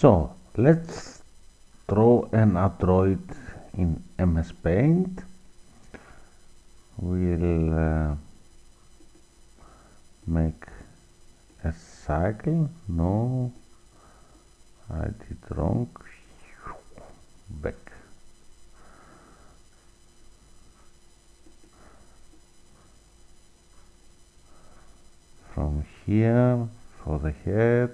So let's draw an android in MS Paint. We'll uh, make a cycle. No, I did wrong. Back. From here for the head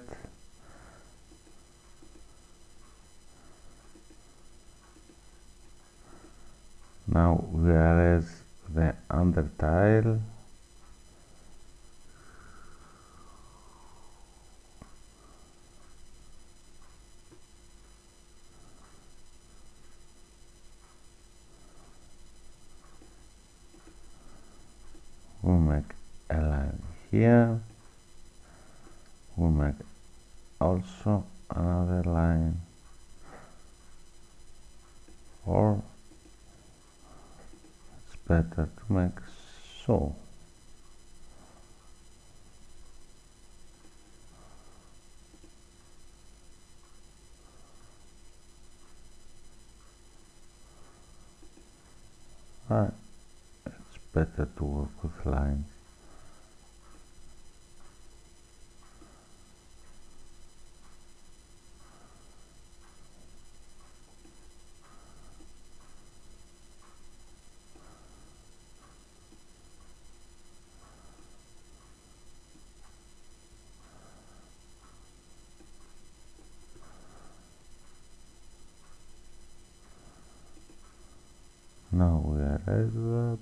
now we whereas the under tile we make a line here. We make also another line. Or better to make so. Right it's better to work with lines now we that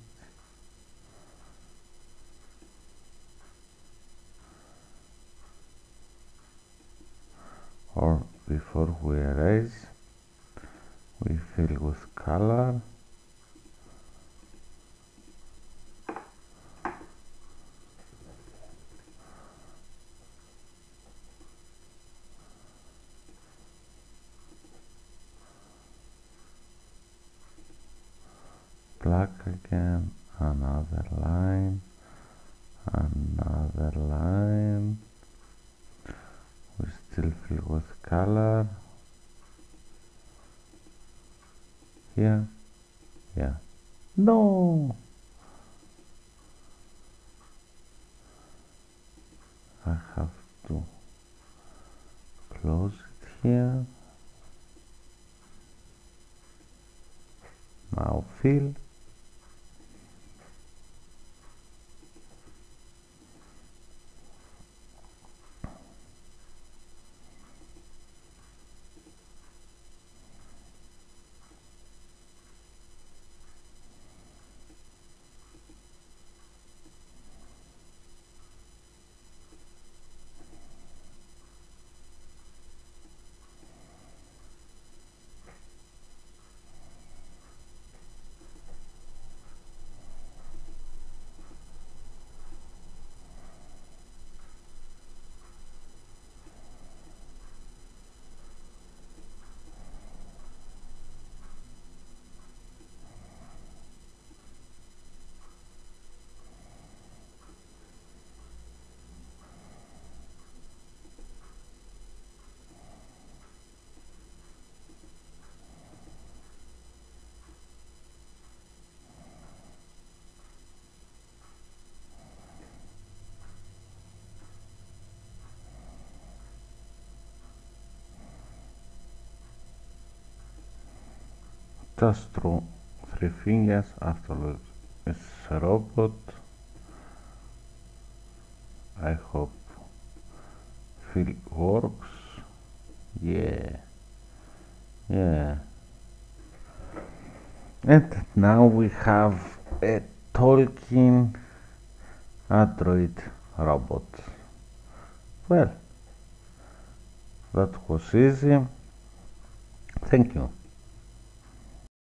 or before we erase we fill with color black again. Another line. Another line. We still fill with color. Here. Yeah. No. I have to close it here. Now fill just draw three fingers afterwards it's a robot. I hope it works. Yeah. Yeah. And now we have a talking android robot. Well that was easy. Thank you